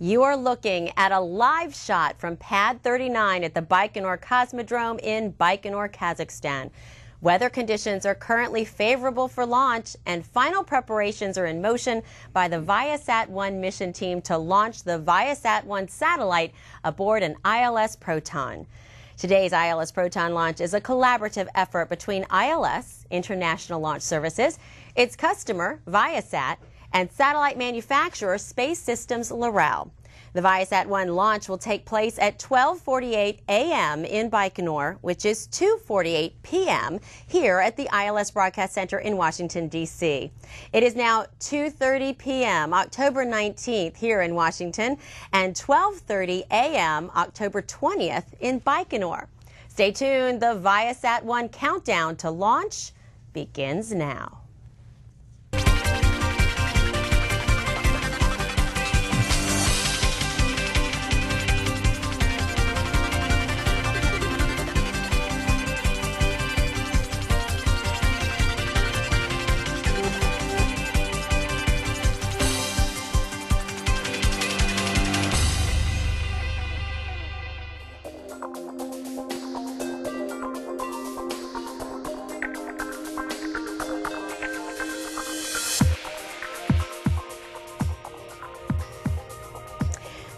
You are looking at a live shot from Pad 39 at the Baikonur Cosmodrome in Baikonur, Kazakhstan. Weather conditions are currently favorable for launch, and final preparations are in motion by the Viasat 1 mission team to launch the Viasat 1 satellite aboard an ILS Proton. Today's ILS Proton launch is a collaborative effort between ILS, International Launch Services, its customer, Viasat, and satellite manufacturer Space Systems Loral. The Viasat 1 launch will take place at 12:48 a.m. in Baikonur, which is 2:48 p.m. here at the ILS Broadcast Center in Washington D.C. It is now 2:30 p.m. October 19th here in Washington and 12:30 a.m. October 20th in Baikonur. Stay tuned, the Viasat 1 countdown to launch begins now.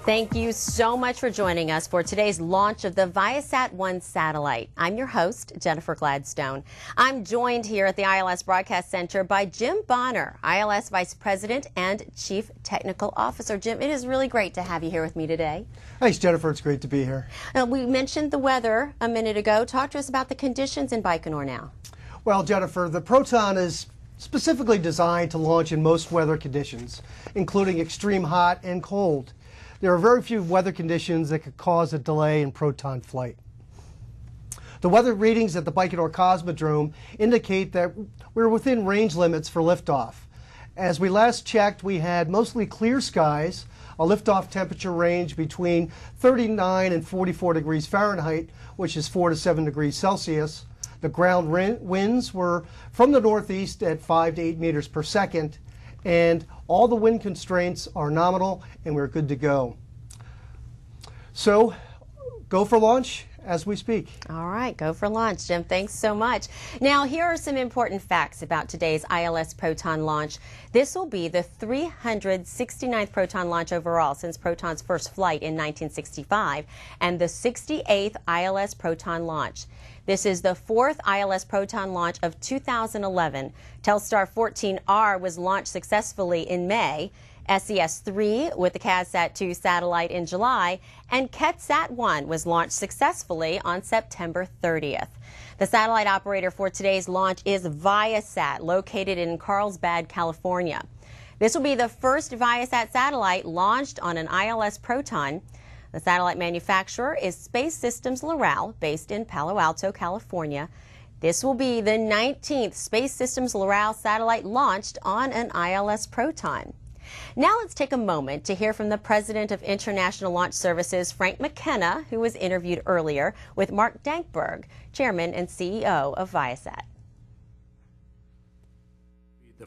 Thank you so much for joining us for today's launch of the Viasat 1 satellite. I'm your host, Jennifer Gladstone. I'm joined here at the ILS Broadcast Center by Jim Bonner, ILS Vice President and Chief Technical Officer. Jim, it is really great to have you here with me today. Thanks, Jennifer. It's great to be here. Now, we mentioned the weather a minute ago. Talk to us about the conditions in Baikonur now. Well, Jennifer, the Proton is specifically designed to launch in most weather conditions, including extreme hot and cold. There are very few weather conditions that could cause a delay in Proton flight. The weather readings at the Baikonur Cosmodrome indicate that we're within range limits for liftoff. As we last checked, we had mostly clear skies, a liftoff temperature range between 39 and 44 degrees Fahrenheit, which is 4 to 7 degrees Celsius. The ground winds were from the northeast at 5 to 8 meters per second, and all the wind constraints are nominal and we're good to go. So go for launch as we speak. All right, go for launch, Jim. Thanks so much. Now, here are some important facts about today's ILS Proton launch. This will be the 369th Proton launch overall since Proton's first flight in 1965 and the 68th ILS Proton launch. This is the fourth ILS Proton launch of 2011. Telstar 14R was launched successfully in May. SES-3 with the KazSat-2 satellite in July, and QuetzSat-1 was launched successfully on September 30th. The satellite operator for today's launch is Viasat, located in Carlsbad, California. This will be the first Viasat satellite launched on an ILS Proton. The satellite manufacturer is Space Systems Loral, based in Palo Alto, California. This will be the 19th Space Systems Loral satellite launched on an ILS Proton. Now let's take a moment to hear from the president of International Launch Services, Frank McKenna, who was interviewed earlier with Mark Dankberg, chairman and CEO of Viasat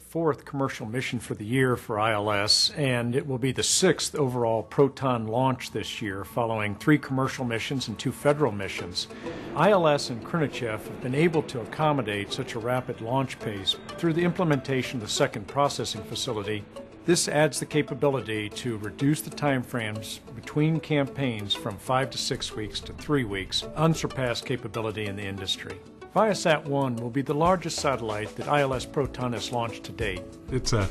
the fourth commercial mission for the year for ILS, and it will be the sixth overall Proton launch this year, following three commercial missions and two federal missions. ILS and Khrunichev have been able to accommodate such a rapid launch pace through the implementation of the second processing facility. This adds the capability to reduce the time frames between campaigns from five to six weeks to three weeks, unsurpassed capability in the industry. Viasat 1 will be the largest satellite that ILS Proton has launched to date. It's a,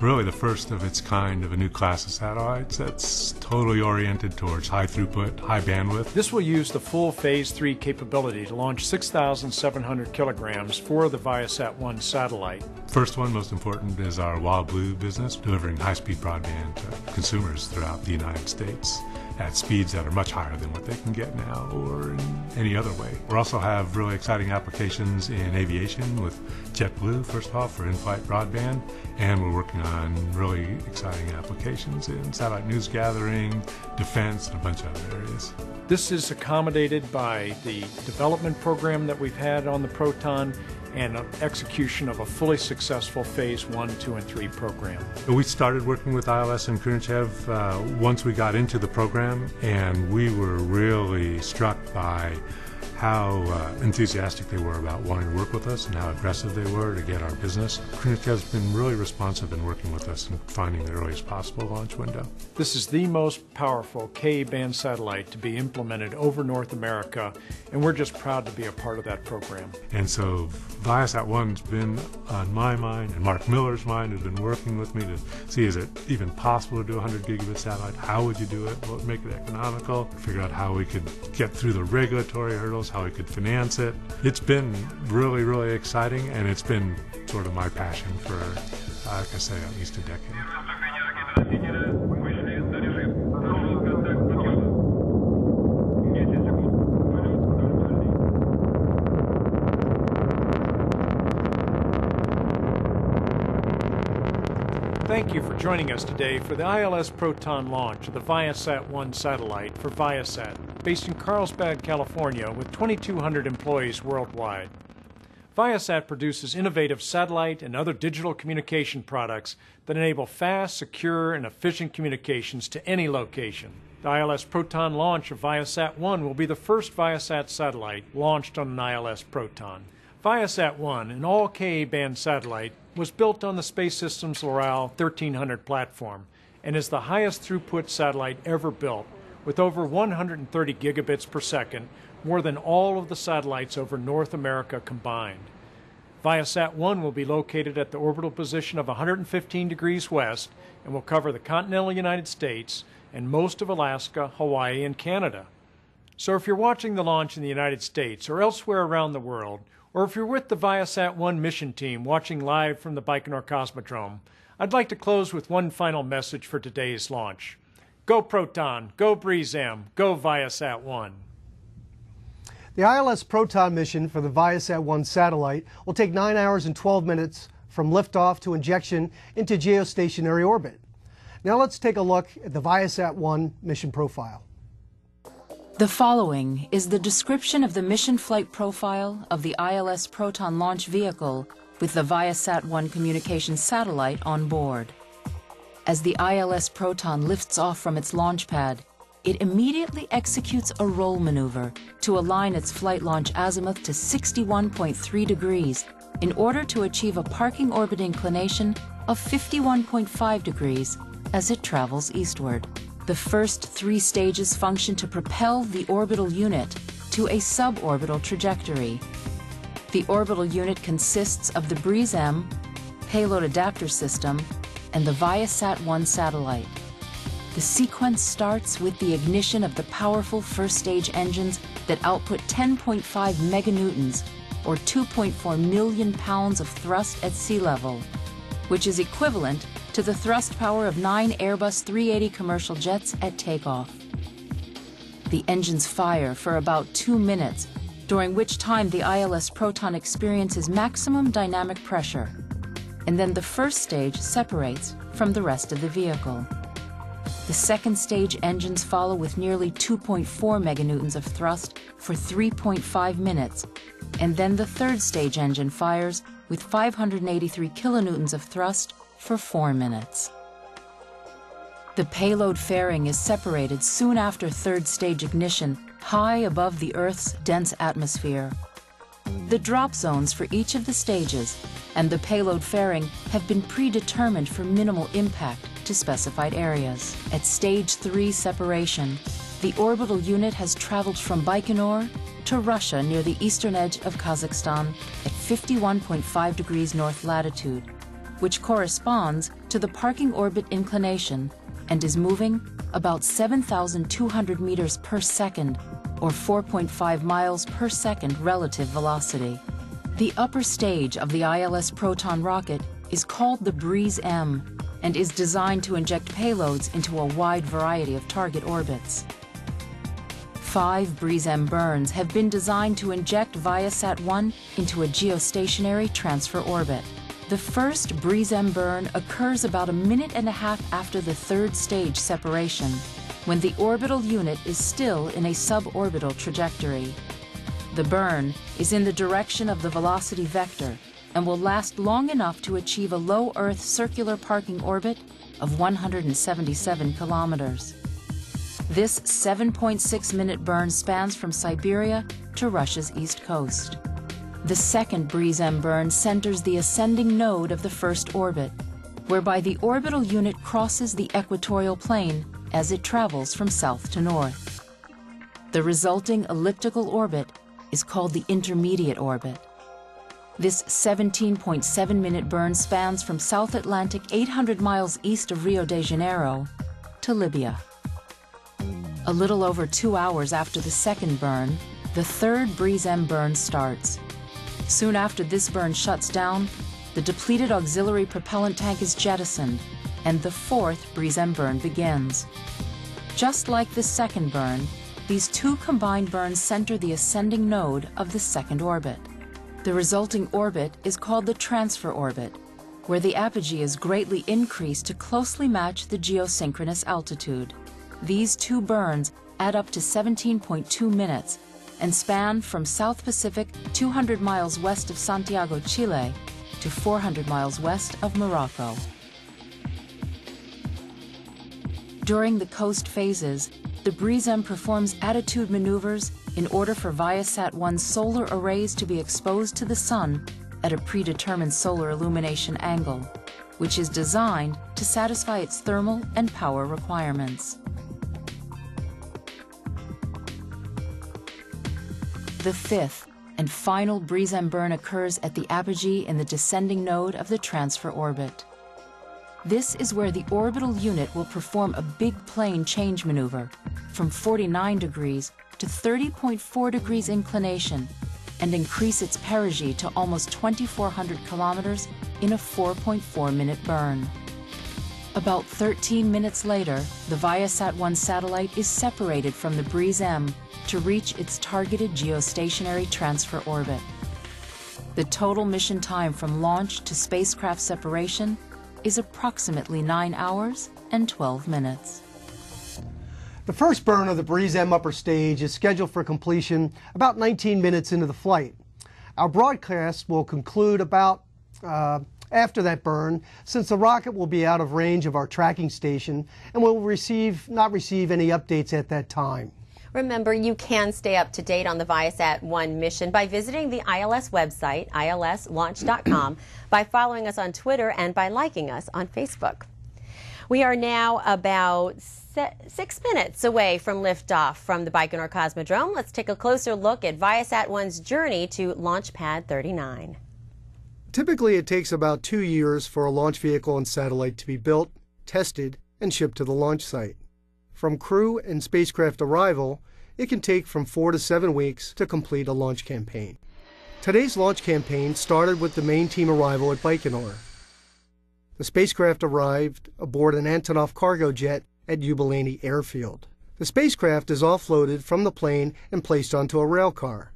really the first of its kind of a new class of satellites that's totally oriented towards high throughput, high bandwidth. This will use the full Phase 3 capability to launch 6,700 kilograms for the Viasat 1 satellite. First one, most important, is our Wild Blue business, delivering high speed broadband to consumers throughout the United States at speeds that are much higher than what they can get now or in any other way. We also have really exciting applications in aviation with JetBlue, first of all, for in-flight broadband, and we're working on really exciting applications in satellite news gathering, defense, and a bunch of other areas. This is accommodated by the development program that we've had on the Proton and execution of a fully successful Phase 1, 2, and 3 program. We started working with ILS and Khrunichev uh, once we got into the program, and we were really struck by how uh, enthusiastic they were about wanting to work with us and how aggressive they were to get our business. Khrunichev's been really responsive in working with us and finding the earliest possible launch window. This is the most powerful Ka-band satellite to be implemented over North America, and we're just proud to be a part of that program. And so Viasat-1's been on my mind, and Mark Miller's mind has been working with me to see is it even possible to do a 100 gigabit satellite? How would you do it? What would make it economical? Figure out how we could get through the regulatory hurdles how we could finance it. It's been really, really exciting, and it's been sort of my passion for, uh, like I say, at least a decade. Thank you for joining us today for the ILS Proton launch of the Viasat-1 satellite for Viasat, based in Carlsbad, California, with 2,200 employees worldwide. Viasat produces innovative satellite and other digital communication products that enable fast, secure, and efficient communications to any location. The ILS Proton launch of Viasat-1 will be the first Viasat satellite launched on an ILS Proton. Viasat-1, an all Ka-band satellite, was built on the Space Systems Loral 1300 platform and is the highest throughput satellite ever built, with over 130 gigabits per second, more than all of the satellites over North America combined. Viasat 1 will be located at the orbital position of 115 degrees west and will cover the continental United States and most of Alaska, Hawaii, and Canada. So if you're watching the launch in the United States or elsewhere around the world, or if you're with the Viasat 1 mission team watching live from the Baikonur Cosmodrome, I'd like to close with one final message for today's launch. Go Proton, go BreezeM, go Viasat 1. The ILS Proton mission for the Viasat 1 satellite will take 9 hours and 12 minutes from liftoff to injection into geostationary orbit. Now let's take a look at the Viasat 1 mission profile. The following is the description of the mission flight profile of the ILS Proton launch vehicle with the Viasat-1 communication satellite on board. As the ILS Proton lifts off from its launch pad, it immediately executes a roll maneuver to align its flight launch azimuth to 61.3 degrees in order to achieve a parking orbit inclination of 51.5 degrees as it travels eastward. The first three stages function to propel the orbital unit to a suborbital trajectory. The orbital unit consists of the BreezeM payload adapter system and the Viasat-1 satellite. The sequence starts with the ignition of the powerful first stage engines that output 10.5 meganewtons or 2.4 million pounds of thrust at sea level, which is equivalent to the thrust power of nine Airbus 380 commercial jets at takeoff. The engines fire for about two minutes, during which time the ILS Proton experiences maximum dynamic pressure, and then the first stage separates from the rest of the vehicle. The second stage engines follow with nearly 2.4 meganewtons of thrust for 3.5 minutes, and then the third stage engine fires with 583 kilonewtons of thrust for four minutes. The payload fairing is separated soon after third stage ignition, high above the Earth's dense atmosphere. The drop zones for each of the stages and the payload fairing have been predetermined for minimal impact to specified areas. At stage 3 separation, the orbital unit has traveled from Baikonur to Russia near the eastern edge of Kazakhstan at 51.5 degrees north latitude which corresponds to the parking orbit inclination and is moving about 7,200 meters per second or 4.5 miles per second relative velocity. The upper stage of the ILS Proton rocket is called the BreezeM and is designed to inject payloads into a wide variety of target orbits. Five BreezeM burns have been designed to inject Viasat-1 into a geostationary transfer orbit. The first BreezeM burn occurs about a minute and a half after the third stage separation, when the orbital unit is still in a suborbital trajectory. The burn is in the direction of the velocity vector and will last long enough to achieve a low Earth circular parking orbit of 177 kilometers. This 7.6 minute burn spans from Siberia to Russia's east coast. The second Breeze M burn centers the ascending node of the first orbit, whereby the orbital unit crosses the equatorial plane as it travels from south to north. The resulting elliptical orbit is called the intermediate orbit. This 17.7 minute burn spans from South Atlantic 800 miles east of Rio de Janeiro to Libya. A little over two hours after the second burn, the third Breeze M burn starts. Soon after this burn shuts down, the depleted auxiliary propellant tank is jettisoned, and the fourth Breeze M burn begins. Just like the second burn, these two combined burns center the ascending node of the second orbit. The resulting orbit is called the transfer orbit, where the apogee is greatly increased to closely match the geosynchronous altitude. These two burns add up to 17.2 minutes and span from South Pacific 200 miles west of Santiago, Chile to 400 miles west of Morocco. During the coast phases, the Breeze M performs attitude maneuvers in order for Viasat-1's solar arrays to be exposed to the sun at a predetermined solar illumination angle, which is designed to satisfy its thermal and power requirements. The fifth and final Breeze M burn occurs at the apogee in the descending node of the transfer orbit. This is where the orbital unit will perform a big plane change maneuver from 49 degrees to 30.4 degrees inclination and increase its perigee to almost 2,400 kilometers in a 4.4 minute burn. About 13 minutes later, the Viasat-1 satellite is separated from the Breeze M to reach its targeted geostationary transfer orbit. The total mission time from launch to spacecraft separation is approximately 9 hours and 12 minutes. The first burn of the Breeze M upper stage is scheduled for completion about 19 minutes into the flight. Our broadcast will conclude about uh, after that burn, since the rocket will be out of range of our tracking station and will receive not receive any updates at that time. Remember, you can stay up to date on the Viasat 1 mission by visiting the ILS website, ilslaunch.com, by following us on Twitter, and by liking us on Facebook. We are now about six minutes away from liftoff from the Baikonur Cosmodrome. Let's take a closer look at Viasat 1's journey to Launch Pad 39. Typically, it takes about two years for a launch vehicle and satellite to be built, tested, and shipped to the launch site. From crew and spacecraft arrival, it can take from four to seven weeks to complete a launch campaign. Today's launch campaign started with the main team arrival at Baikonur. The spacecraft arrived aboard an Antonov cargo jet at Yubileyny Airfield. The spacecraft is offloaded from the plane and placed onto a rail car.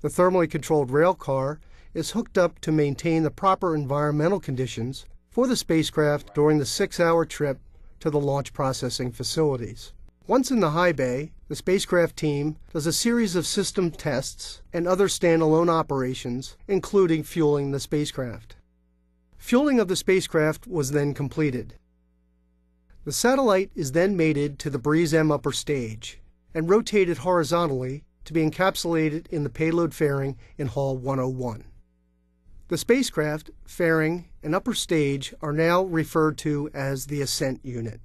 The thermally controlled rail car is hooked up to maintain the proper environmental conditions for the spacecraft during the six hour trip to the launch processing facilities. Once in the high bay, the spacecraft team does a series of system tests and other standalone operations, including fueling the spacecraft. Fueling of the spacecraft was then completed. The satellite is then mated to the Breeze M upper stage and rotated horizontally to be encapsulated in the payload fairing in Hall 101. The spacecraft, fairing, and upper stage are now referred to as the ascent unit.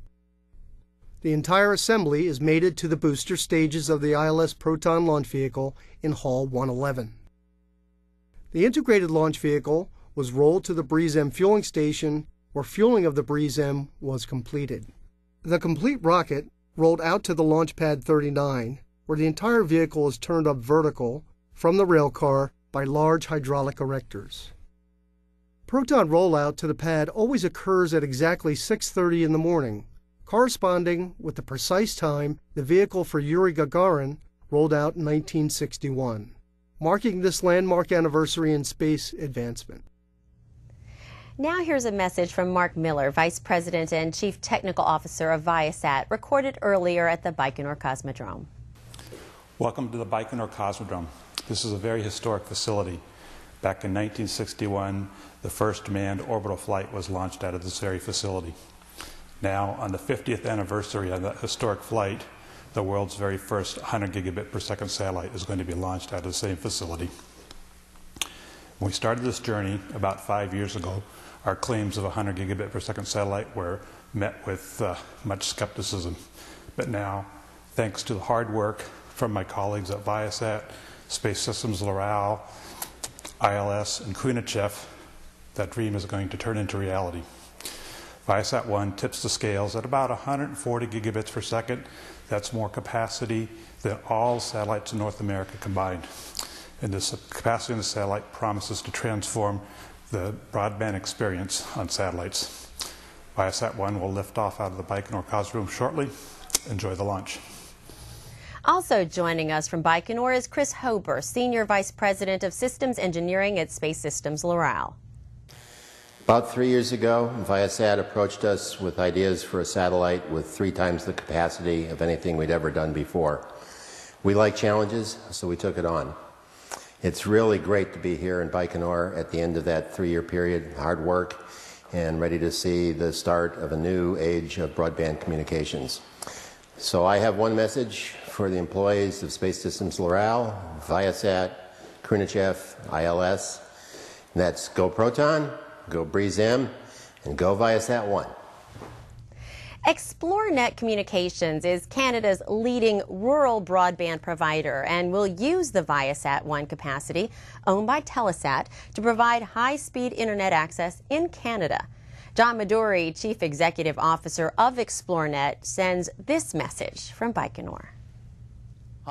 The entire assembly is mated to the booster stages of the ILS Proton launch vehicle in Hall 111. The integrated launch vehicle was rolled to the Breeze M fueling station where fueling of the Breeze M was completed. The complete rocket rolled out to the launch pad 39 where the entire vehicle is turned up vertical from the rail car by large hydraulic erectors. Proton rollout to the pad always occurs at exactly 6:30 in the morning, corresponding with the precise time the vehicle for Yuri Gagarin rolled out in 1961, marking this landmark anniversary in space advancement. Now here's a message from Mark Miller, Vice President and Chief Technical Officer of Viasat, recorded earlier at the Baikonur Cosmodrome. Welcome to the Baikonur Cosmodrome. This is a very historic facility. Back in 1961, the first manned orbital flight was launched out of this very facility. Now, on the 50th anniversary of that historic flight, the world's very first 100 gigabit per second satellite is going to be launched out of the same facility. When we started this journey about five years ago, our claims of 100 gigabit per second satellite were met with uh, much skepticism. But now, thanks to the hard work from my colleagues at Viasat, Space Systems Loral, ILS, and Khrunichev, that dream is going to turn into reality. Viasat 1 tips the scales at about 140 gigabits per second. That's more capacity than all satellites in North America combined. And this capacity in the satellite promises to transform the broadband experience on satellites. Viasat 1 will lift off out of the Baikonur Cosmodrome shortly. Enjoy the launch. Also joining us from Baikonur is Chris Hoeber, Senior Vice President of Systems Engineering at Space Systems Loral. About three years ago, Viasat approached us with ideas for a satellite with three times the capacity of anything we'd ever done before. We like challenges, so we took it on. It's really great to be here in Baikonur at the end of that three year period, hard work, and ready to see the start of a new age of broadband communications. So I have one message for the employees of Space Systems Loral, Viasat, Khrunichev, ILS, and that's Go Proton, Go Breeze M, and Go Viasat 1. Xplornet Communications is Canada's leading rural broadband provider and will use the Viasat 1 capacity owned by Telesat to provide high-speed internet access in Canada. John Maduri, Chief Executive Officer of Xplornet, sends this message from Baikonur.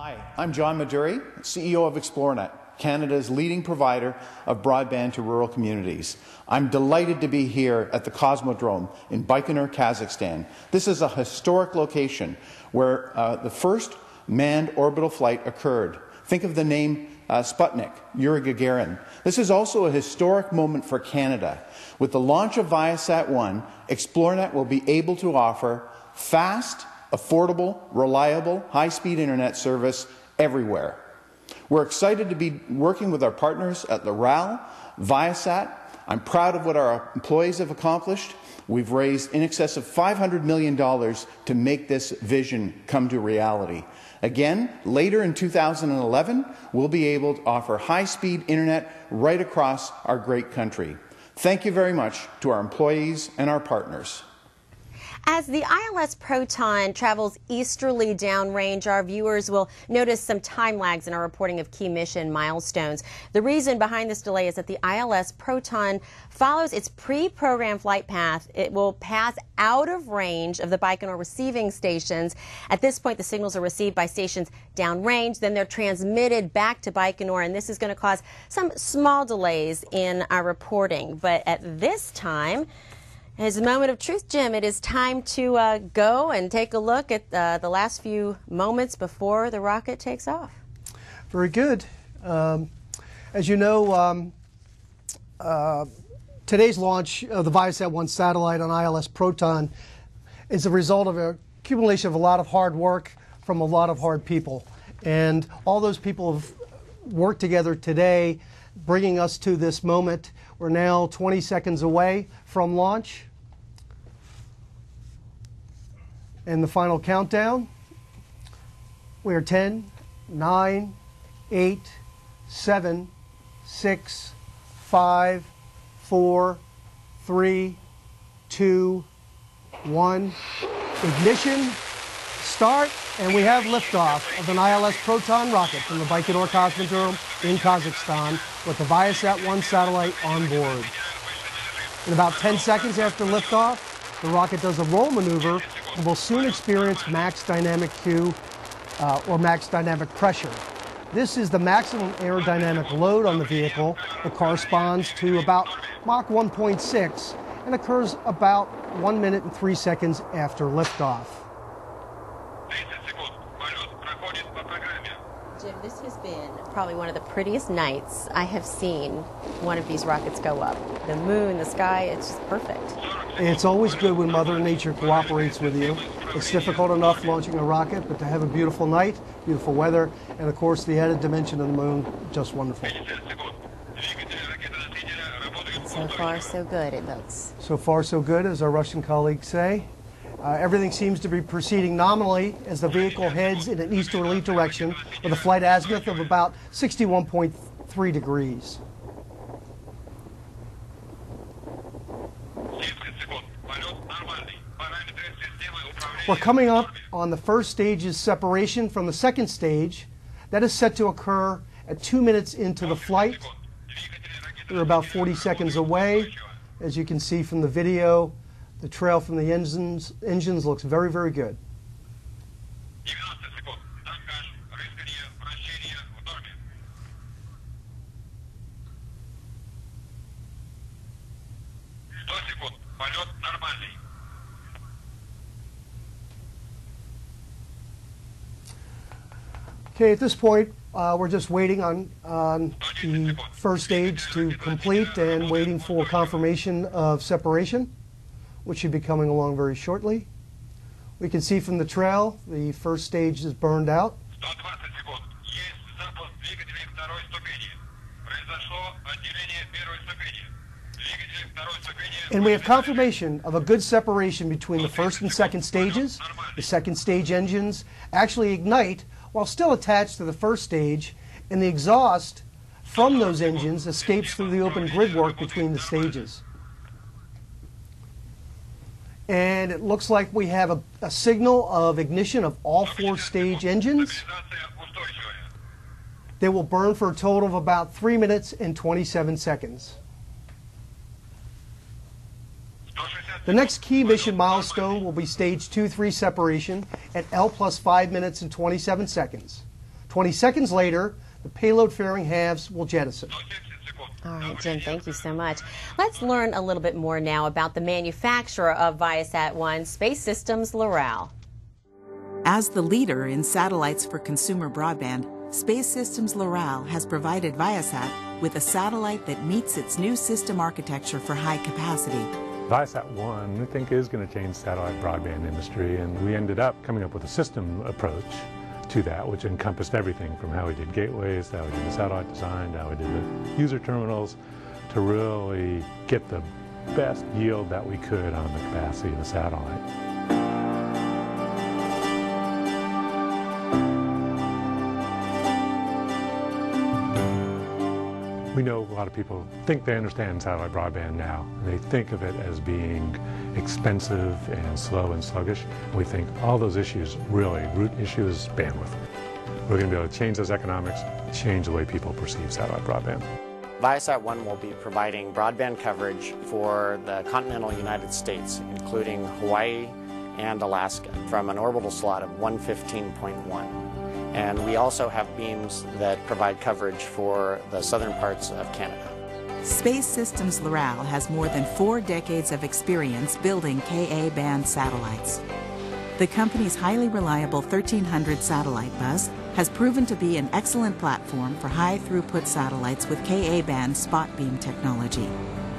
Hi, I'm John Maduri, CEO of Xplornet. Canada's leading provider of broadband to rural communities. I'm delighted to be here at the Cosmodrome in Baikonur, Kazakhstan. This is a historic location where uh, the first manned orbital flight occurred. Think of the name uh, Sputnik, Yuri Gagarin. This is also a historic moment for Canada. With the launch of Viasat 1, Xplornet will be able to offer fast, affordable, reliable, high speed internet service everywhere. We're excited to be working with our partners at the Loral, Viasat. I'm proud of what our employees have accomplished. We've raised in excess of $500 million to make this vision come to reality. Again, later in 2011, we'll be able to offer high speed internet right across our great country. Thank you very much to our employees and our partners. As the ILS Proton travels easterly downrange, our viewers will notice some time lags in our reporting of key mission milestones. The reason behind this delay is that the ILS Proton follows its pre-programmed flight path. It will pass out of range of the Baikonur receiving stations. At this point, the signals are received by stations downrange, then they're transmitted back to Baikonur, and this is going to cause some small delays in our reporting. But at this time, it's a moment of truth, Jim. It is time to uh, go and take a look at uh, the last few moments before the rocket takes off. Very good. Um, as you know, um, uh, today's launch of the Viasat 1 satellite on ILS Proton is a result of an accumulation of a lot of hard work from a lot of hard people. And all those people have worked together today, bringing us to this moment. We're now 20 seconds away from launch. And the final countdown. We are 10, 9, 8, 7, 6, 5, 4, 3, 2, 1. Ignition, start, and we have liftoff of an ILS Proton rocket from the Baikonur Cosmodrome in Kazakhstan with the Viasat 1 satellite on board. In about 10 seconds after liftoff, the rocket does a roll maneuver will soon experience max dynamic Q uh, or max dynamic pressure. This is the maximum aerodynamic load on the vehicle that corresponds to about Mach 1.6 and occurs about 1 minute and 3 seconds after liftoff. Jim, this has been probably one of the prettiest nights I have seen one of these rockets go up. The moon, the sky, it's just perfect. It's always good when Mother Nature cooperates with you. It's difficult enough launching a rocket, but to have a beautiful night, beautiful weather, and of course the added dimension of the moon, just wonderful. So far, so good, it looks. So far, so good, as our Russian colleagues say. Uh, everything seems to be proceeding nominally as the vehicle heads in an easterly direction with a flight azimuth of about 61.3 degrees. We're coming up on the first stage's separation from the second stage. That is set to occur at two minutes into the flight. We're about 40 seconds away. As you can see from the video, the trail from the engines, engines looks very, very good. Okay, at this point, uh, we're just waiting on, on the first stage to complete and waiting for confirmation of separation, which should be coming along very shortly. We can see from the trail the first stage is burned out. And we have confirmation of a good separation between the first and second stages. The second stage engines actually ignite while still attached to the first stage, and the exhaust from those engines escapes through the open gridwork between the stages. And it looks like we have a, a signal of ignition of all four stage engines. They will burn for a total of about 3 minutes and 27 seconds. The next key mission milestone will be stage 2-3 separation at L plus 5 minutes and 27 seconds. 20 seconds later, the payload fairing halves will jettison. All right, Jim, thank you so much. Let's learn a little bit more now about the manufacturer of Viasat 1, Space Systems Loral. As the leader in satellites for consumer broadband, Space Systems Loral has provided Viasat with a satellite that meets its new system architecture for high capacity. Viasat 1, we think, is going to change satellite broadband industry, and we ended up coming up with a system approach to that, which encompassed everything from how we did gateways, how we did the satellite design, how we did the user terminals, to really get the best yield that we could on the capacity of the satellite. Lot of people think they understand satellite broadband now. They think of it as being expensive and slow and sluggish. We think all those issues, really, root issue is bandwidth. We're going to be able to change those economics, change the way people perceive satellite broadband. Viasat 1 will be providing broadband coverage for the continental United States, including Hawaii and Alaska, from an orbital slot of 115.1. And we also have beams that provide coverage for the southern parts of Canada. Space Systems Loral has more than four decades of experience building Ka band satellites. The company's highly reliable 1300 satellite bus has proven to be an excellent platform for high throughput satellites with Ka band spot beam technology.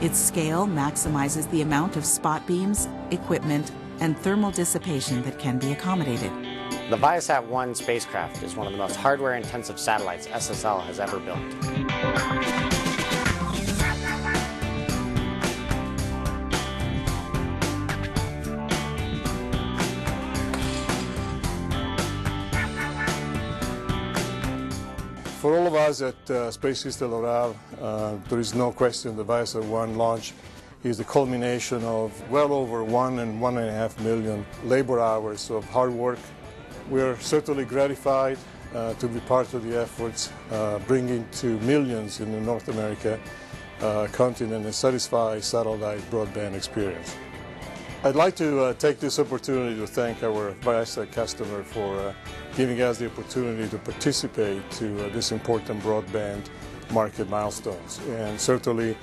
Its scale maximizes the amount of spot beams, equipment, and thermal dissipation that can be accommodated. The Viasat 1 spacecraft is one of the most hardware intensive satellites SSL has ever built. For all of us at uh, Space System Loral, uh, there is no question the Viasat 1 launch is the culmination of well over one and one and a half million labor hours of hard work we are certainly gratified uh, to be part of the efforts uh, bringing to millions in the North America uh, continent a satisfied satellite broadband experience. I'd like to uh, take this opportunity to thank our Viasat customer for uh, giving us the opportunity to participate to uh, this important broadband market milestones. And certainly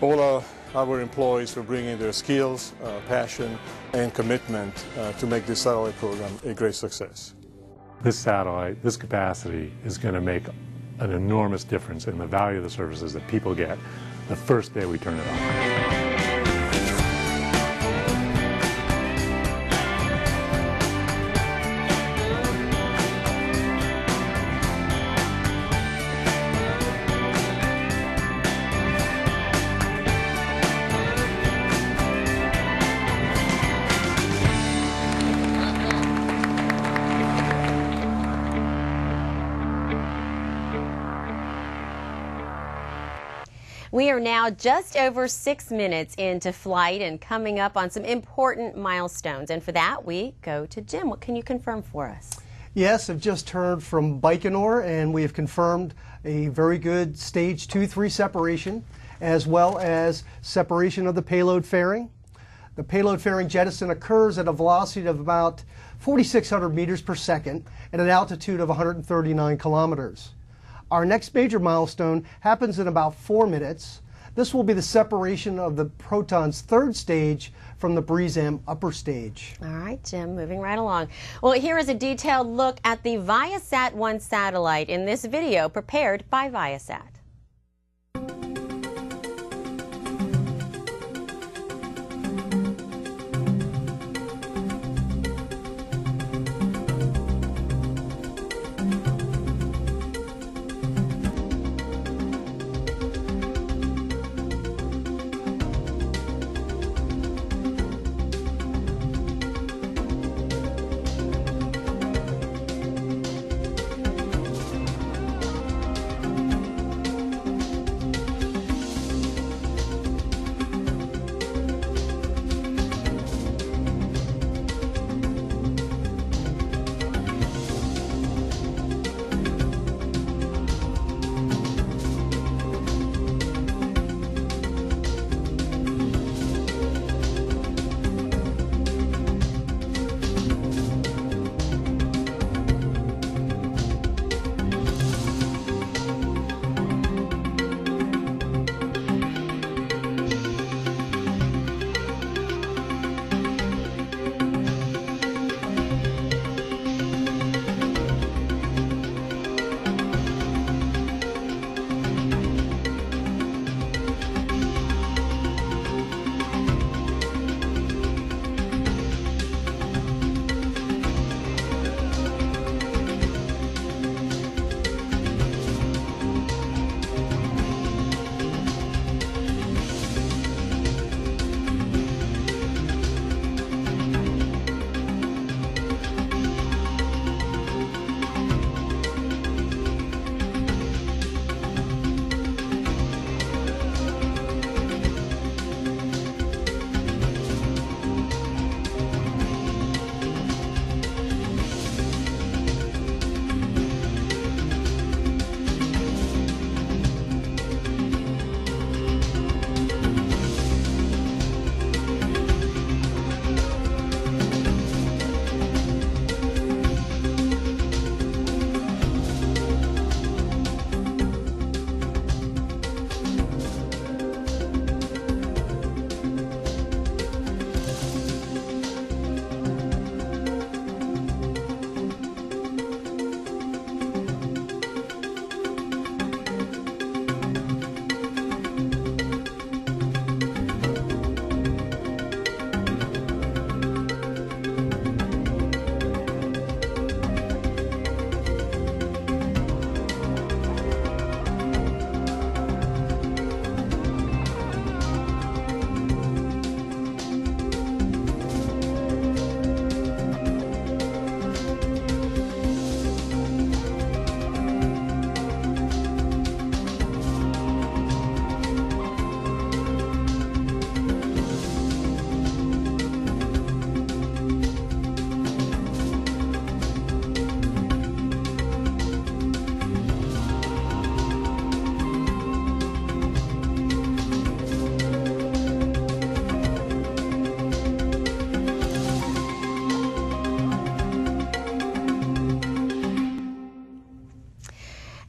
all our our employees for bringing their skills, uh, passion, and commitment uh, to make this satellite program a great success. This satellite, this capacity is going to make an enormous difference in the value of the services that people get the first day we turn it on. Now just over six minutes into flight and coming up on some important milestones. And for that, we go to Jim. What can you confirm for us? Yes, I've just heard from Baikonur, and we have confirmed a very good stage 2 3 separation, as well as separation of the payload fairing. The payload fairing jettison occurs at a velocity of about 4,600 meters per second at an altitude of 139 kilometers. Our next major milestone happens in about four minutes. This will be the separation of the Proton's third stage from the Breeze-M upper stage. All right, Jim, moving right along. Well, here is a detailed look at the Viasat-1 satellite in this video prepared by Viasat.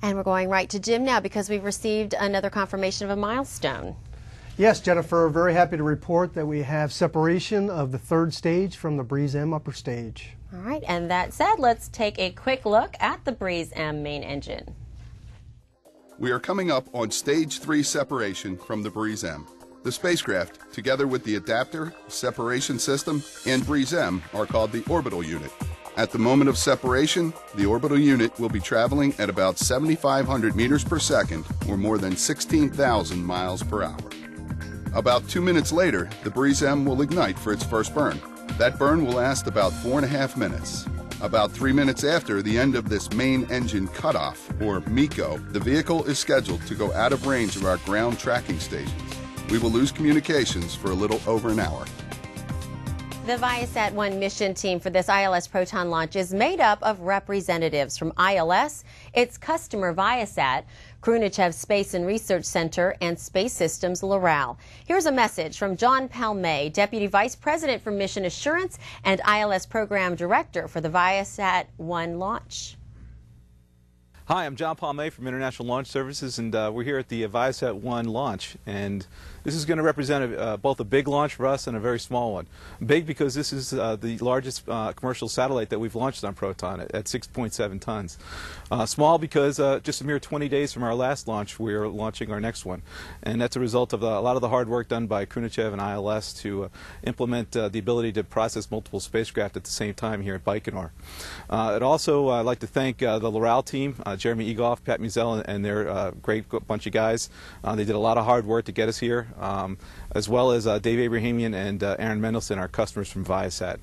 And we're going right to Jim now because we've received another confirmation of a milestone. Yes, Jennifer, very happy to report that we have separation of the third stage from the Breeze-M upper stage. All right, and that said, let's take a quick look at the Breeze-M main engine. We are coming up on stage three separation from the Breeze-M. The spacecraft, together with the adapter, separation system, and Breeze-M, are called the orbital unit. At the moment of separation, the orbital unit will be traveling at about 7,500 meters per second, or more than 16,000 miles per hour. About two minutes later, the Breeze M will ignite for its first burn. That burn will last about four and a half minutes. About three minutes after the end of this main engine cutoff, or MECO, the vehicle is scheduled to go out of range of our ground tracking stations. We will lose communications for a little over an hour. The Viasat 1 mission team for this ILS Proton launch is made up of representatives from ILS, its customer Viasat, Khrunichev Space and Research Center, and Space Systems Loral. Here's a message from John Palmay, Deputy Vice President for Mission Assurance and ILS Program Director for the Viasat 1 launch. Hi, I'm John Palmay from International Launch Services, and uh, we're here at the Viasat 1 launch. And this is going to represent a, uh, both a big launch for us and a very small one. Big because this is uh, the largest uh, commercial satellite that we've launched on Proton at, at 6.7 tons. Uh, small because uh, just a mere 20 days from our last launch, we're launching our next one. And that's a result of the, a lot of the hard work done by Khrunichev and ILS to implement the ability to process multiple spacecraft at the same time here at Baikonur. I'd also like to thank the Loral team, Jeremy Egoff, Pat Muzel, and, and their great bunch of guys. they did a lot of hard work to get us here um, as well as uh, Dave Abrahamian and uh, Aaron Mendelson, our customers from Viasat.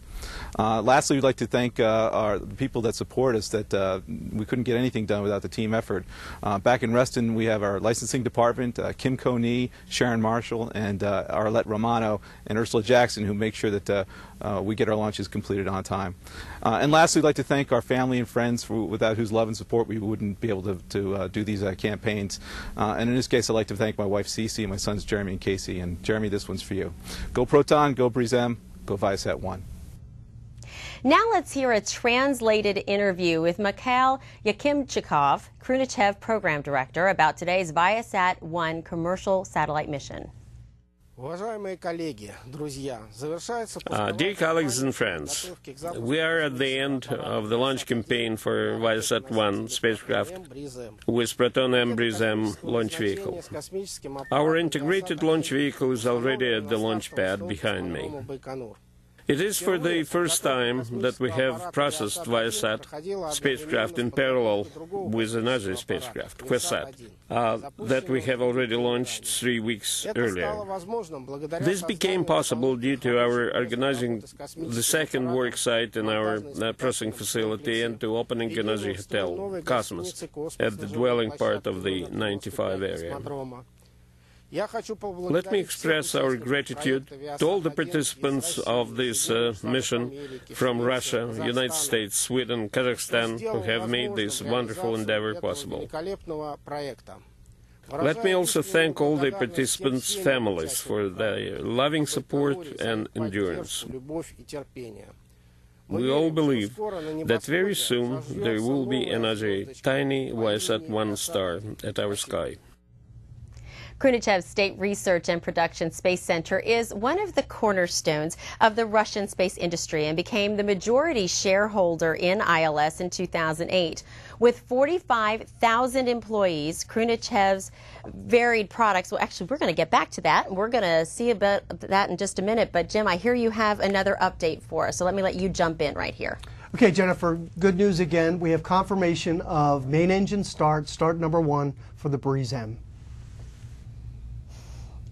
Uh, lastly, we'd like to thank uh, our the people that support us. That uh, we couldn't get anything done without the team effort. Uh, back in Reston, we have our licensing department, Kim Coney, Sharon Marshall, and Arlette Romano and Ursula Jackson, who make sure that we get our launches completed on time. and lastly, we'd like to thank our family and friends, for, without whose love and support we wouldn't be able to, to do these campaigns. and in this case, I'd like to thank my wife Cece and my sons Jeremy and Casey. And Jeremy, this one's for you. Go Proton, go Breeze M, go Viasat 1. Now let's hear a translated interview with Mikhail Yakimchikov, Khrunichev Program Director, about today's Viasat-1 commercial satellite mission. Uh, dear colleagues and friends, we are at the end of the launch campaign for Viasat 1 spacecraft with Proton M Breeze M launch vehicle. Our integrated launch vehicle is already at the launch pad behind me. It is for the first time that we have processed Viasat spacecraft in parallel with another spacecraft, QuetzSat, uh, that we have already launched three weeks earlier. This became possible due to our organizing the second work site in our uh, processing facility and to opening another hotel, Cosmos, at the dwelling part of the 95 area. Let me express our gratitude to all the participants of this uh, mission from Russia, United States, Sweden, Kazakhstan, who have made this wonderful endeavor possible. Let me also thank all the participants' families for their loving support and endurance. We all believe that very soon there will be another tiny Viasat 1 star at our sky. Khrunichev State Research and Production Space Center is one of the cornerstones of the Russian space industry and became the majority shareholder in ILS in 2008. With 45,000 employees, Khrunichev's varied products, well, actually, we're going to get back to that. We're going to see about that in just a minute. But, Jim, I hear you have another update for us, so let me let you jump in right here. Okay, Jennifer, good news again. We have confirmation of main engine start, start number one for the Breeze M.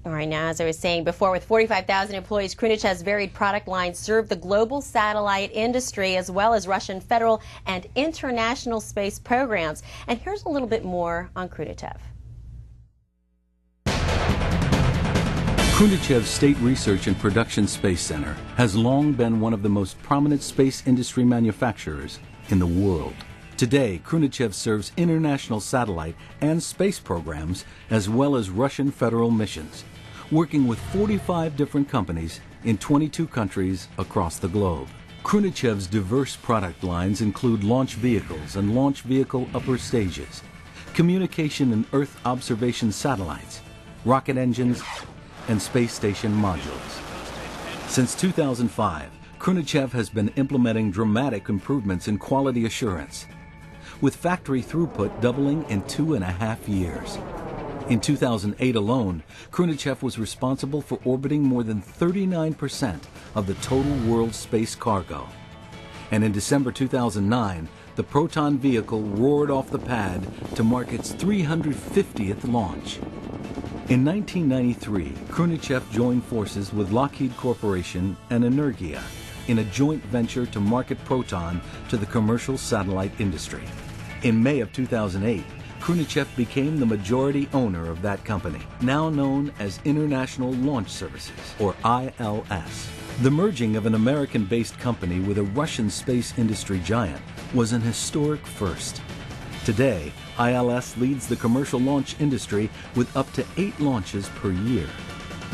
All right, now, as I was saying before, with 45,000 employees, Khrunichev's varied product lines serve the global satellite industry as well as Russian federal and international space programs. And here's a little bit more on Khrunichev. Khrunichev State Research and Production Space Center has long been one of the most prominent space industry manufacturers in the world. Today, Khrunichev serves international satellite and space programs as well as Russian federal missions working with 45 different companies in 22 countries across the globe. Khrunichev's diverse product lines include launch vehicles and launch vehicle upper stages, communication and Earth observation satellites, rocket engines, and space station modules. Since 2005, Khrunichev has been implementing dramatic improvements in quality assurance, with factory throughput doubling in two and a half years. In 2008 alone, Khrunichev was responsible for orbiting more than 39% of the total world space cargo. And in December 2009, the Proton vehicle roared off the pad to mark its 350th launch. In 1993, Khrunichev joined forces with Lockheed Corporation and Energia in a joint venture to market Proton to the commercial satellite industry. In May of 2008, Khrunichev became the majority owner of that company, now known as International Launch Services, or ILS. The merging of an American based company with a Russian space industry giant was an historic first. Today, ILS leads the commercial launch industry with up to eight launches per year.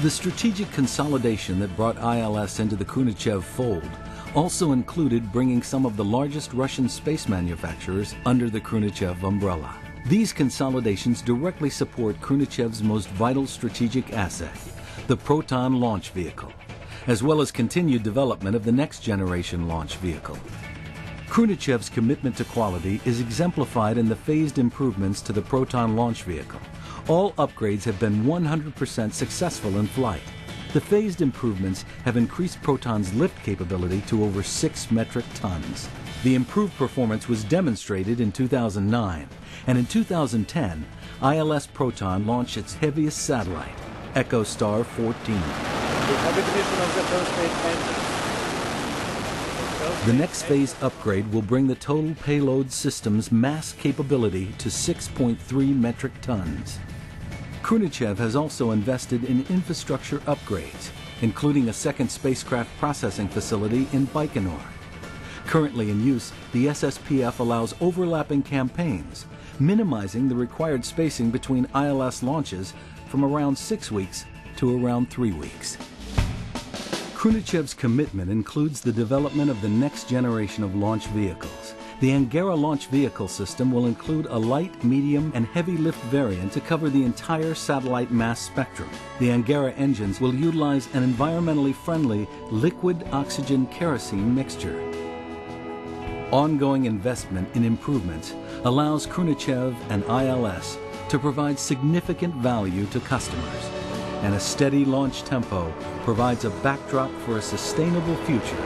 The strategic consolidation that brought ILS into the Khrunichev fold also included bringing some of the largest Russian space manufacturers under the Khrunichev umbrella. These consolidations directly support Khrunichev's most vital strategic asset, the Proton launch vehicle, as well as continued development of the next generation launch vehicle. Khrunichev's commitment to quality is exemplified in the phased improvements to the Proton launch vehicle. All upgrades have been 100% successful in flight. The phased improvements have increased Proton's lift capability to over 6 metric tons. The improved performance was demonstrated in 2009, and in 2010, ILS Proton launched its heaviest satellite, EchoStar 14. The next phase upgrade will bring the total payload system's mass capability to 6.3 metric tons. Khrunichev has also invested in infrastructure upgrades, including a second spacecraft processing facility in Baikonur. Currently in use, the SSPF allows overlapping campaigns, minimizing the required spacing between ILS launches from around six weeks to around three weeks. Khrunichev's commitment includes the development of the next generation of launch vehicles. The Angara launch vehicle system will include a light, medium, and heavy lift variant to cover the entire satellite mass spectrum. The Angara engines will utilize an environmentally friendly liquid oxygen kerosene mixture. Ongoing investment in improvements allows Khrunichev and ILS to provide significant value to customers, and a steady launch tempo provides a backdrop for a sustainable future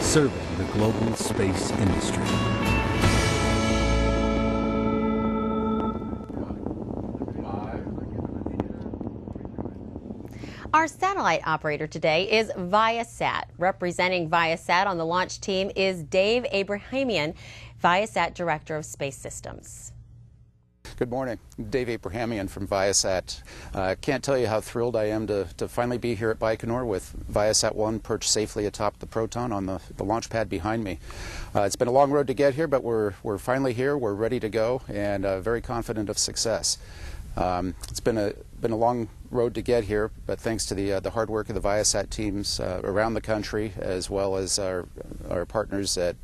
serving the global space industry. Our satellite operator today is Viasat. Representing Viasat on the launch team is Dave Abrahamian, Viasat Director of Space Systems. Good morning. Dave Abrahamian from Viasat. Uh, can't tell you how thrilled I am to, to finally be here at Baikonur with Viasat 1 perched safely atop the Proton on the, the launch pad behind me. Uh, it's been a long road to get here, but we're, we're finally here, we're ready to go, and uh, very confident of success. Um, it's been a been a long road to get here, but thanks to the uh, the hard work of the Viasat teams uh, around the country, as well as our our partners at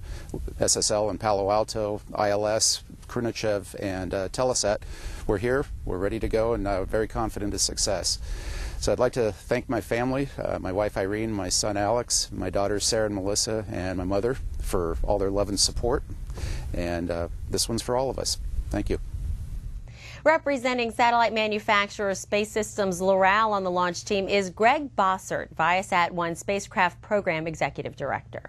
SSL and Palo Alto, ILS, Khrunichev, and uh, Telesat, we're here, we're ready to go, and uh, very confident of success. So I'd like to thank my family, uh, my wife Irene, my son Alex, my daughters Sarah and Melissa, and my mother for all their love and support. And uh, this one's for all of us. Thank you. Representing satellite manufacturer Space Systems Loral on the launch team is Greg Bossert, Viasat 1 Spacecraft Program Executive Director.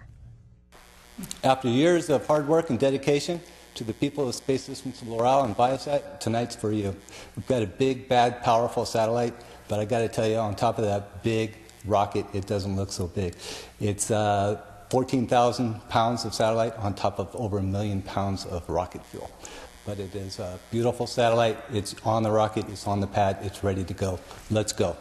After years of hard work and dedication to the people of Space Systems Loral and Viasat, tonight's for you. We've got a big, bad, powerful satellite, but I got to tell you, on top of that big rocket, it doesn't look so big. It's uh, 14,000 pounds of satellite on top of over a million pounds of rocket fuel but it is a beautiful satellite. It's on the rocket, it's on the pad, it's ready to go. Let's go.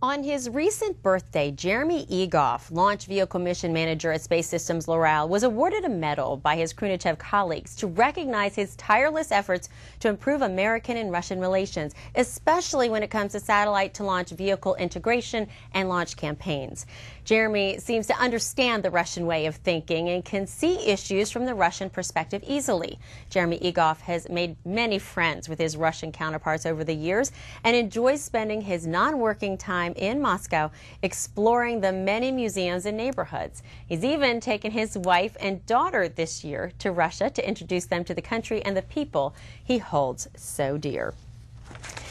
On his recent birthday, Jeremy Egoff, launch vehicle mission manager at Space Systems Loral, was awarded a medal by his Khrunichev colleagues to recognize his tireless efforts to improve American and Russian relations, especially when it comes to satellite to launch vehicle integration and launch campaigns. Jeremy seems to understand the Russian way of thinking and can see issues from the Russian perspective easily. Jeremy Egoff has made many friends with his Russian counterparts over the years and enjoys spending his non working time time in Moscow exploring the many museums and neighborhoods. He's even taken his wife and daughter this year to Russia to introduce them to the country and the people he holds so dear.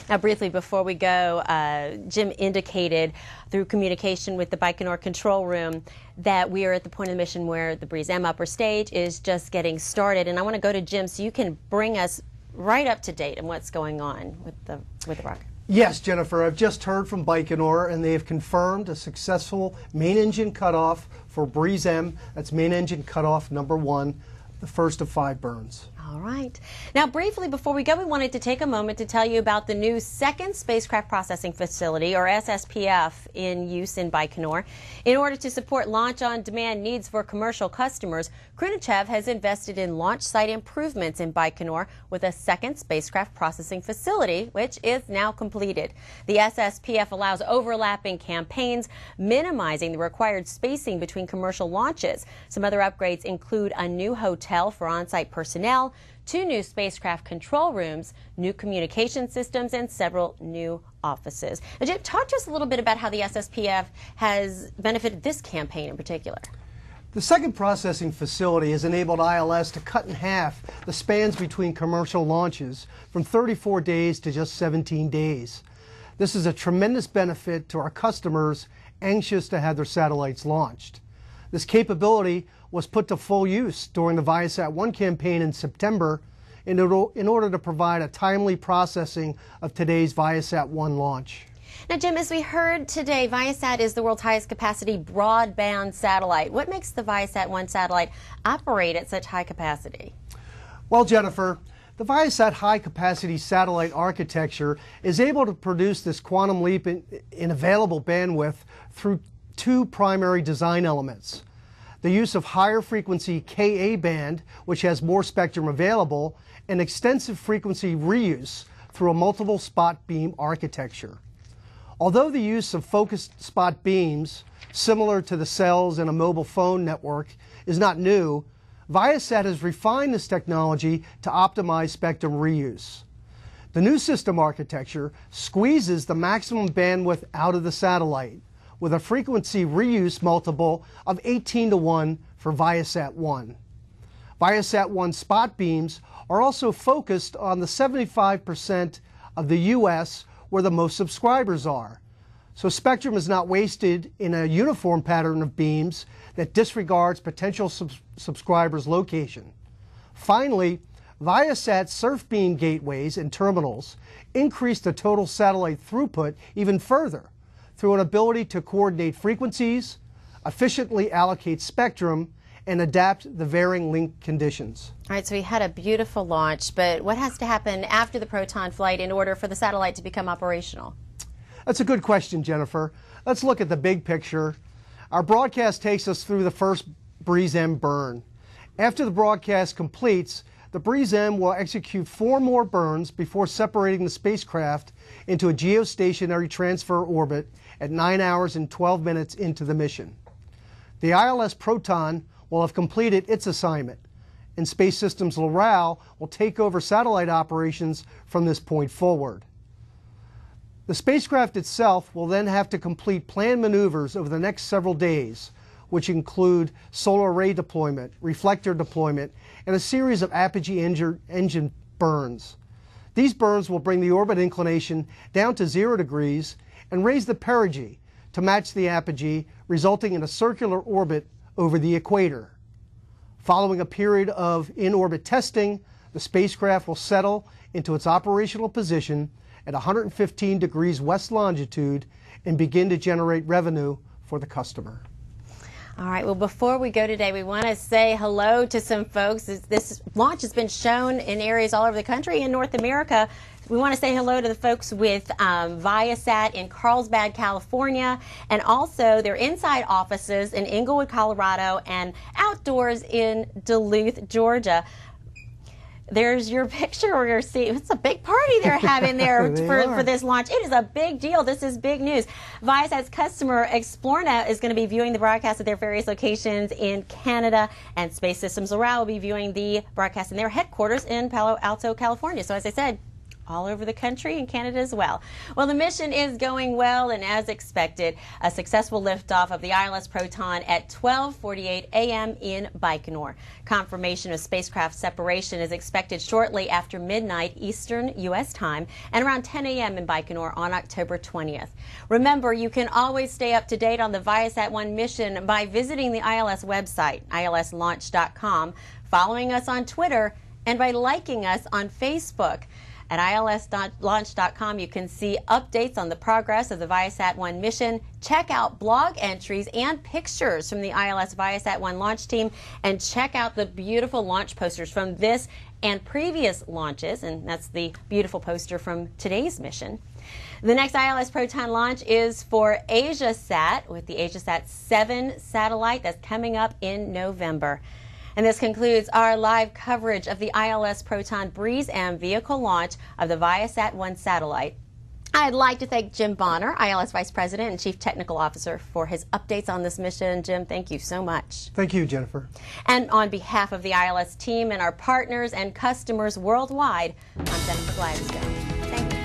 Now, briefly before we go, uh, Jim indicated through communication with the Baikonur control room that we are at the point of the mission where the Breeze M upper stage is just getting started. And I want to go to Jim so you can bring us right up to date on what's going on with the with the rocket. Yes, Jennifer, I've just heard from Baikonur and they have confirmed a successful main engine cutoff for Breeze M. That's main engine cutoff number one, the first of five burns. All right. Now, briefly before we go, we wanted to take a moment to tell you about the new second spacecraft processing facility, or SSPF, in use in Baikonur. In order to support launch on demand needs for commercial customers, Khrunichev has invested in launch site improvements in Baikonur with a second spacecraft processing facility, which is now completed. The SSPF allows overlapping campaigns, minimizing the required spacing between commercial launches. Some other upgrades include a new hotel for on site personnel two new spacecraft control rooms, new communication systems, and several new offices. Jim, talk to us a little bit about how the SSPF has benefited this campaign in particular. The second processing facility has enabled ILS to cut in half the spans between commercial launches from 34 days to just 17 days. This is a tremendous benefit to our customers anxious to have their satellites launched. This capability was put to full use during the Viasat 1 campaign in September in order to provide a timely processing of today's Viasat 1 launch. Now, Jim, as we heard today, Viasat is the world's highest capacity broadband satellite. What makes the Viasat 1 satellite operate at such high capacity? Well, Jennifer, the Viasat high capacity satellite architecture is able to produce this quantum leap in, in available bandwidth through two primary design elements the use of higher frequency Ka band, which has more spectrum available, and extensive frequency reuse through a multiple spot beam architecture. Although the use of focused spot beams, similar to the cells in a mobile phone network, is not new, Viasat has refined this technology to optimize spectrum reuse. The new system architecture squeezes the maximum bandwidth out of the satellite with a frequency reuse multiple of 18 to 1 for Viasat 1. Viasat 1 spot beams are also focused on the 75% of the U.S. where the most subscribers are. So spectrum is not wasted in a uniform pattern of beams that disregards potential sub subscribers' location. Finally, Viasat SurfBeam gateways and terminals increase the total satellite throughput even further through an ability to coordinate frequencies, efficiently allocate spectrum, and adapt the varying link conditions. All right, so we had a beautiful launch, but what has to happen after the Proton flight in order for the satellite to become operational? That's a good question, Jennifer. Let's look at the big picture. Our broadcast takes us through the first Breeze M burn. After the broadcast completes, the Breeze M will execute four more burns before separating the spacecraft into a geostationary transfer orbit at 9 hours and 12 minutes into the mission. The ILS Proton will have completed its assignment, and Space Systems Loral will take over satellite operations from this point forward. The spacecraft itself will then have to complete planned maneuvers over the next several days, which include solar array deployment, reflector deployment, and a series of apogee engine burns. These burns will bring the orbit inclination down to zero degrees and raise the perigee to match the apogee, resulting in a circular orbit over the equator. Following a period of in-orbit testing, the spacecraft will settle into its operational position at 115 degrees west longitude and begin to generate revenue for the customer. All right, well, before we go today, we want to say hello to some folks. This launch has been shown in areas all over the country in North America. We want to say hello to the folks with um, Viasat in Carlsbad, California, and also their inside offices in Englewood, Colorado, and outdoors in Duluth, Georgia there's your picture or your seat. It's a big party they're having there they for, for this launch. It is a big deal. This is big news. Viasat's customer Xplornet is going to be viewing the broadcast at their various locations in Canada, and Space Systems Loral will be viewing the broadcast in their headquarters in Palo Alto, California. So as I said, all over the country and Canada as well. Well, the mission is going well, and as expected, a successful liftoff of the ILS Proton at 12:48 a.m. in Baikonur. Confirmation of spacecraft separation is expected shortly after midnight Eastern U.S. time and around 10 a.m. in Baikonur on October 20th. Remember, you can always stay up to date on the Viasat 1 mission by visiting the ILS website, ilslaunch.com, following us on Twitter, and by liking us on Facebook. At ilslaunch.com, you can see updates on the progress of the Viasat 1 mission. Check out blog entries and pictures from the ILS Viasat 1 launch team, and check out the beautiful launch posters from this and previous launches, and that's the beautiful poster from today's mission. The next ILS Proton launch is for AsiaSat with the AsiaSat 7 satellite that's coming up in November. And this concludes our live coverage of the ILS Proton Breeze M vehicle launch of the Viasat 1 satellite. I'd like to thank Jim Bonner, ILS Vice President and Chief Technical Officer, for his updates on this mission. Jim, thank you so much. Thank you, Jennifer. And on behalf of the ILS team and our partners and customers worldwide, I'm Jennifer Gladstone.